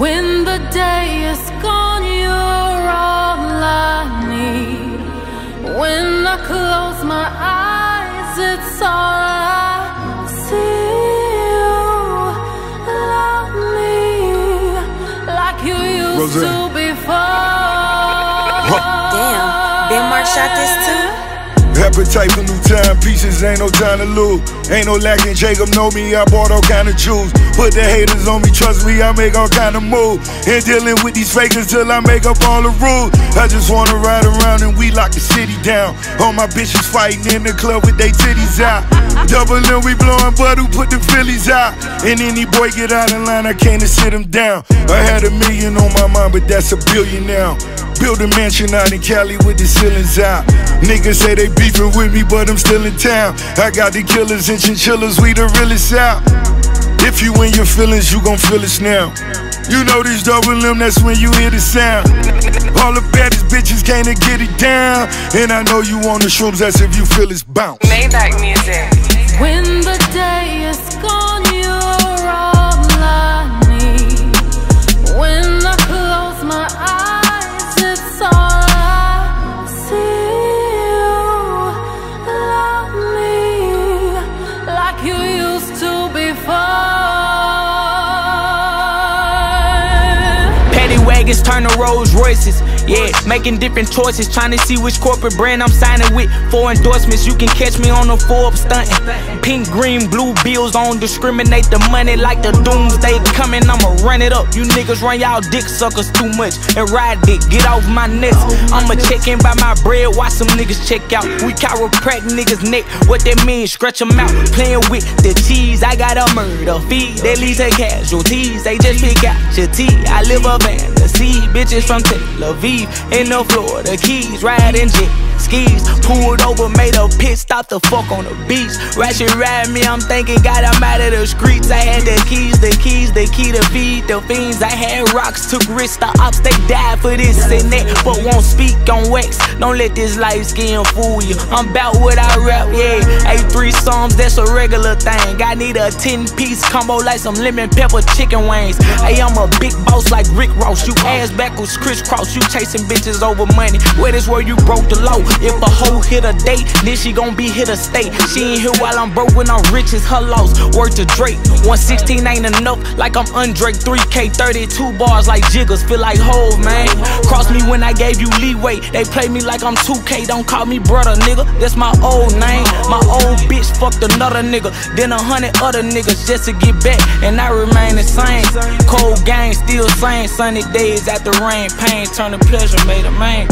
When the day is gone, you're all I need. When I close my eyes, it's all I see. You love me like you used Rosé. to before. Damn, Ben Mark shot this too? Appetite for new timepieces, ain't no time to lose. Ain't no lacking, Jacob know me, I bought all kind of jewels. Put the haters on me, trust me, I make all kind of moves. And dealing with these fakers till I make up all the rules. I just wanna ride around and we lock the city down. All my bitches fighting in the club with they titties out. Double M, we blowing bud who put the Phillies out. And any boy get out of line, I can't sit him down. I had a million on my mind, but that's a billion now. Build a mansion out in Cali with the ceilings out. Niggas say they beefing with me, but I'm still in town. I got the killers and chinchillas, we the realest out. If you in your feelings, you gon' feel us now. You know this double M, that's when you hear the sound. All the baddest bitches came to get it down. And I know you on the shrooms, that's if you feel it's bounce. Maybach music. When the wagons turn to Rolls Royces. Yeah, making different choices, trying to see which corporate brand I'm signing with. For endorsements, you can catch me on the Forbes stunting. Pink, green, blue bills, don't discriminate the money like the doomsday coming. I'ma run it up. You niggas run y'all dick suckers too much and ride dick. Get off my nuts. I'ma check in by my bread, watch some niggas check out. We chiropract niggas neck. What that mean? Stretch 'em out. Playing with the cheese. I got a murder feed. That leads to casualties. They just pick out your teeth. I live a fantasy. Bitches from Tel Aviv in the Florida Keys, riding jet skis. Pulled over, made a pit stop the fuck on the beach. Ratchet ride me, I'm thinking got 'em out of the streets. I had the keys, the keys, the key to feed the fiends. I had rocks, took risks, the ops they died for this and that, but won't speak on wax. Don't let this light skin fool you. I'm bout what I rap, yeah. A3 songs, that's a regular thing. I need a 10 piece combo like some lemon pepper chicken wings. Hey, I'm a big boss like Rick Ross. You ass backwards, crisscross. You chasing bitches over money. Where this where you broke the law. If a hoe hit a date, then she gon' be here to stay. She ain't here while I'm broke when I'm rich as her loss. Word to Drake. 116 ain't enough, like I'm Andre. 3K. 32 bars like jiggers, feel like hoes, man. Cross me when I gave you leeway. They play me like I'm 2K. Don't call me brother, nigga. That's my old name. My old bitch fucked another nigga. Then a hundred other niggas just to get back. And I remain the same. Cold gang, still same. Sunny days after rain. Pain turn to pleasure, made a man.